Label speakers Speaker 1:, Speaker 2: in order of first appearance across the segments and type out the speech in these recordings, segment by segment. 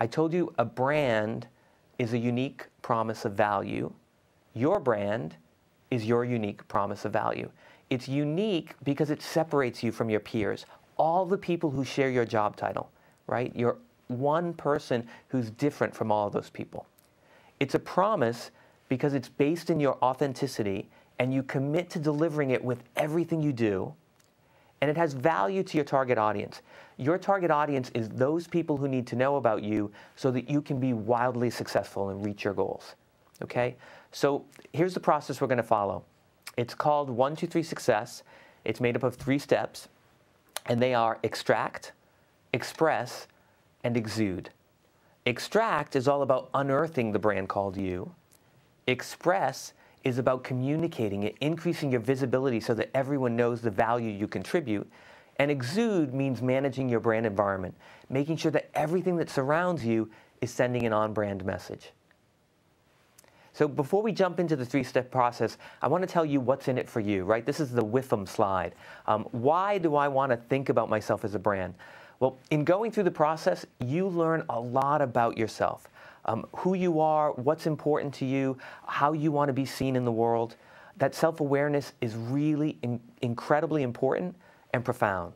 Speaker 1: I told you a brand is a unique promise of value. Your brand is your unique promise of value. It's unique because it separates you from your peers, all the people who share your job title, right? You're one person who's different from all of those people. It's a promise because it's based in your authenticity and you commit to delivering it with everything you do. And it has value to your target audience. Your target audience is those people who need to know about you so that you can be wildly successful and reach your goals. Okay? So here's the process we're going to follow. It's called 123 Success. It's made up of three steps, and they are extract, express, and exude. Extract is all about unearthing the brand called you. Express is about communicating it, increasing your visibility so that everyone knows the value you contribute. And exude means managing your brand environment, making sure that everything that surrounds you is sending an on brand message. So before we jump into the three-step process, I want to tell you what's in it for you, right? This is the WIFM slide. Um, why do I want to think about myself as a brand? Well, in going through the process, you learn a lot about yourself. Um, who you are, what's important to you, how you want to be seen in the world. That self-awareness is really in incredibly important and profound.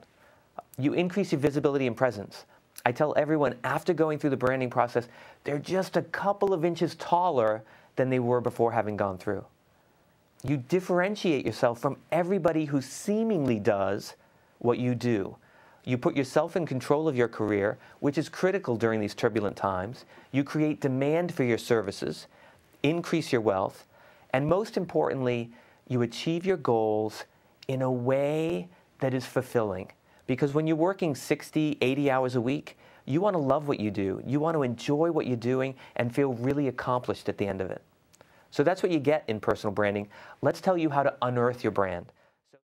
Speaker 1: You increase your visibility and presence. I tell everyone after going through the branding process, they're just a couple of inches taller than they were before having gone through. You differentiate yourself from everybody who seemingly does what you do. You put yourself in control of your career, which is critical during these turbulent times. You create demand for your services, increase your wealth, and most importantly, you achieve your goals in a way that is fulfilling. Because when you're working 60, 80 hours a week, you want to love what you do. You want to enjoy what you're doing and feel really accomplished at the end of it. So that's what you get in personal branding. Let's tell you how to unearth your brand.